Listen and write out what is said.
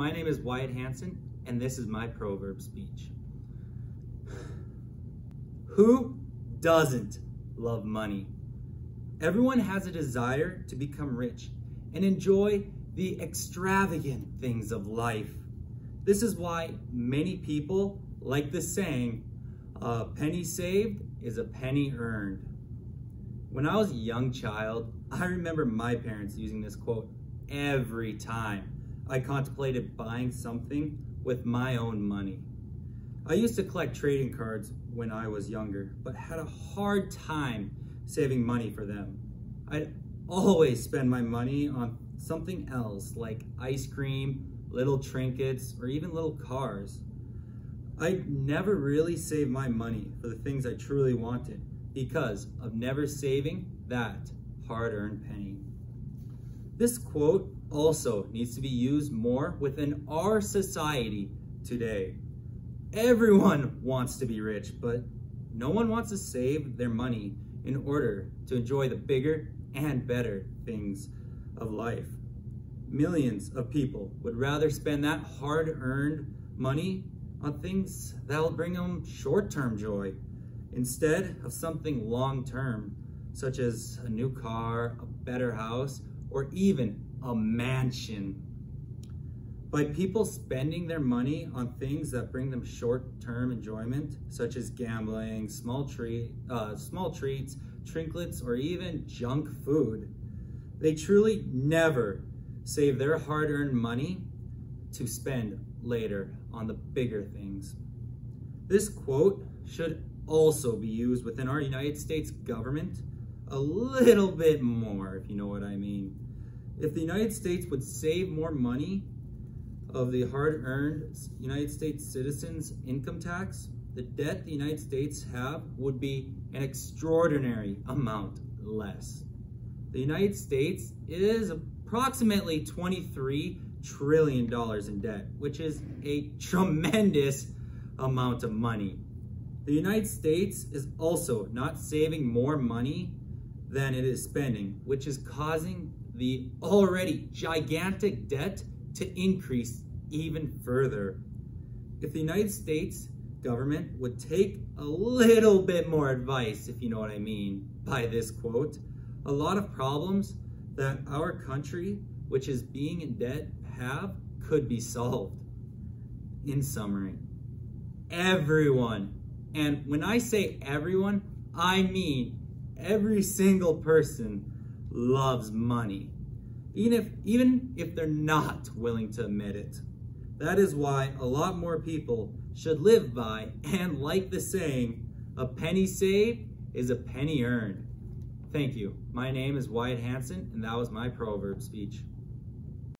My name is Wyatt Hanson, and this is my proverb speech. Who doesn't love money? Everyone has a desire to become rich and enjoy the extravagant things of life. This is why many people like the saying, a penny saved is a penny earned. When I was a young child, I remember my parents using this quote every time I contemplated buying something with my own money. I used to collect trading cards when I was younger, but had a hard time saving money for them. I'd always spend my money on something else like ice cream, little trinkets, or even little cars. I never really saved my money for the things I truly wanted because of never saving that hard-earned penny. This quote also needs to be used more within our society today. Everyone wants to be rich, but no one wants to save their money in order to enjoy the bigger and better things of life. Millions of people would rather spend that hard-earned money on things that'll bring them short-term joy instead of something long-term, such as a new car, a better house, or even a mansion. By people spending their money on things that bring them short-term enjoyment, such as gambling, small, treat, uh, small treats, trinkets, or even junk food, they truly never save their hard-earned money to spend later on the bigger things. This quote should also be used within our United States government a little bit more, if you know what I mean. If the United States would save more money of the hard-earned United States citizens' income tax, the debt the United States have would be an extraordinary amount less. The United States is approximately 23 trillion dollars in debt, which is a tremendous amount of money. The United States is also not saving more money than it is spending, which is causing the already gigantic debt to increase even further. If the United States government would take a little bit more advice, if you know what I mean by this quote, a lot of problems that our country, which is being in debt, have could be solved. In summary, everyone, and when I say everyone, I mean every single person loves money, even if, even if they're not willing to admit it. That is why a lot more people should live by and like the saying, a penny saved is a penny earned. Thank you. My name is Wyatt Hanson, and that was my proverb speech.